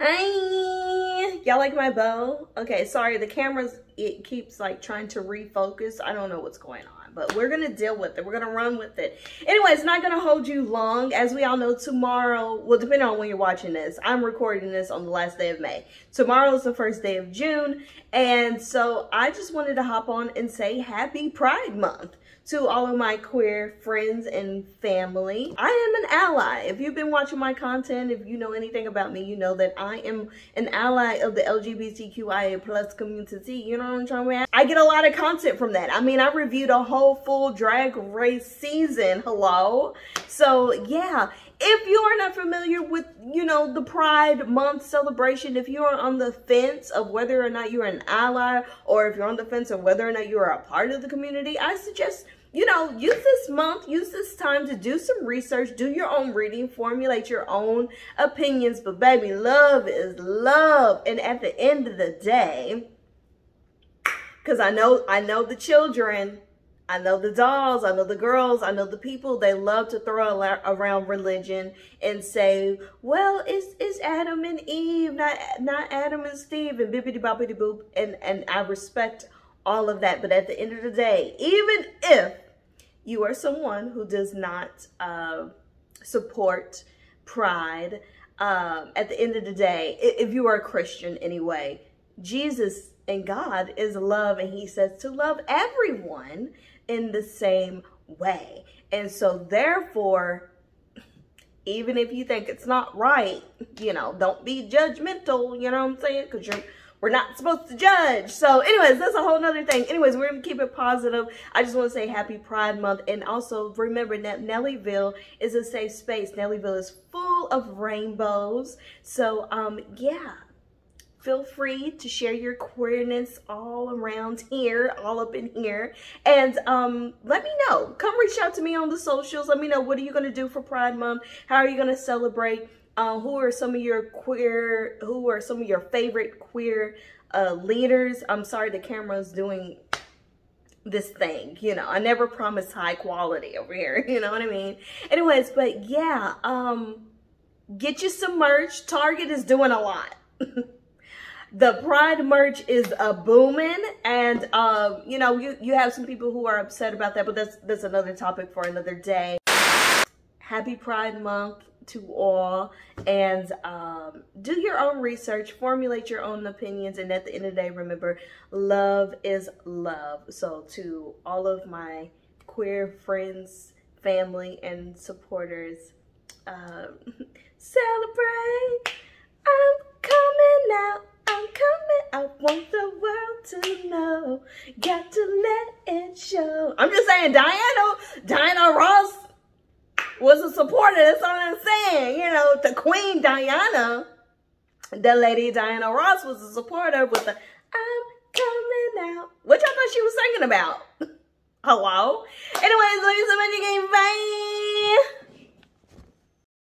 Y'all like my bow? Okay, sorry, the camera's, it keeps like trying to refocus. I don't know what's going on, but we're gonna deal with it. We're gonna run with it. Anyway, it's not gonna hold you long. As we all know, tomorrow, well, depending on when you're watching this, I'm recording this on the last day of May. Tomorrow is the first day of June. And so I just wanted to hop on and say happy Pride Month to all of my queer friends and family. I am an ally. If you've been watching my content, if you know anything about me, you know that I am an ally of the LGBTQIA plus community. You know what I'm trying to say? I get a lot of content from that. I mean, I reviewed a whole full drag race season. Hello? So yeah, if you are not familiar with, you know, the Pride Month celebration, if you are on the fence of whether or not you're an ally or if you're on the fence of whether or not you are a part of the community, I suggest you know, use this month, use this time to do some research, do your own reading, formulate your own opinions. But baby, love is love. And at the end of the day, because I know, I know the children, I know the dolls, I know the girls, I know the people, they love to throw around religion and say, well, it's, it's Adam and Eve, not, not Adam and Steve and bibbidi bobbidi boop. And, and I respect all of that. But at the end of the day, even if you are someone who does not uh, support pride, um, at the end of the day, if you are a Christian anyway, Jesus and God is love, and He says to love everyone in the same way. And so, therefore, even if you think it's not right, you know, don't be judgmental, you know what I'm saying? Because you're we're not supposed to judge. So anyways, that's a whole nother thing. Anyways, we're going to keep it positive. I just want to say happy Pride Month. And also remember that Nellyvylle is a safe space. Nellyvylle is full of rainbows. So um, yeah, feel free to share your queerness all around here, all up in here. And um, let me know. Come reach out to me on the socials. Let me know what are you going to do for Pride Month? How are you going to celebrate? Uh, who are some of your queer, who are some of your favorite queer uh, leaders? I'm sorry, the camera's doing this thing, you know, I never promised high quality over here, you know what I mean? Anyways, but yeah, um, get you some merch. Target is doing a lot. the Pride merch is a booming and, um, you know, you, you have some people who are upset about that, but that's, that's another topic for another day. Happy Pride Month to all and um, do your own research, formulate your own opinions, and at the end of the day, remember, love is love. So to all of my queer friends, family, and supporters, um, celebrate. I'm coming out. I'm coming. I want the world to know. Got to let it show. I'm just saying, Diana, Diana Ross was a supporter. That's all I'm saying. You know, the Queen Diana, the lady Diana Ross was a supporter with the I'm coming out. What y'all thought she was singing about? Hello? Anyways, ladies and gentlemen, bye.